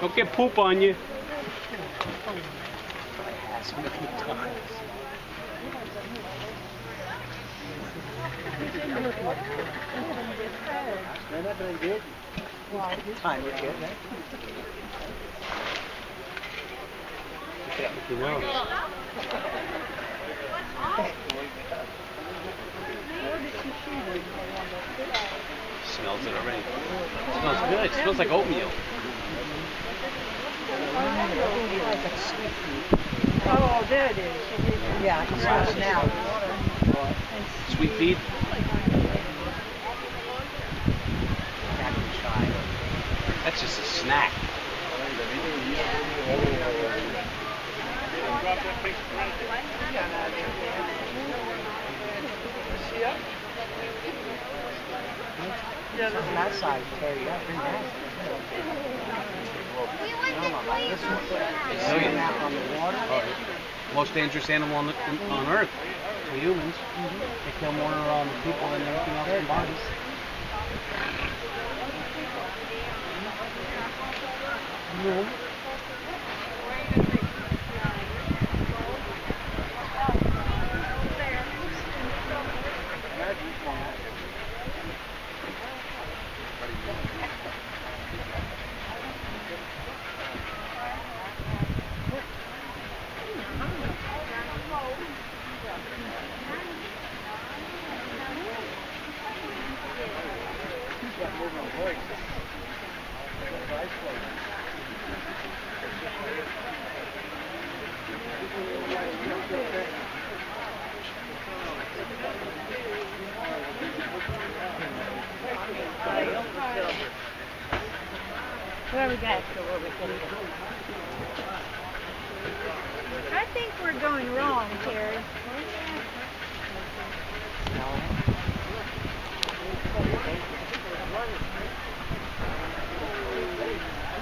Don't get poop on you. Time. You. Smells it already. smells good. It smells like oatmeal. Oh, oh, there it is. Yeah, it's not now. Sweet feed. That's just a snack. It's on that side, Terry, up and down. This one, Oh, yeah. on the water? Most dangerous animal on, the, on earth to humans. They kill more um, people than everything else combined. No. Where we got? I think we're going wrong, Terry.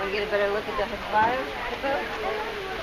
Want to get a better look at the hippo?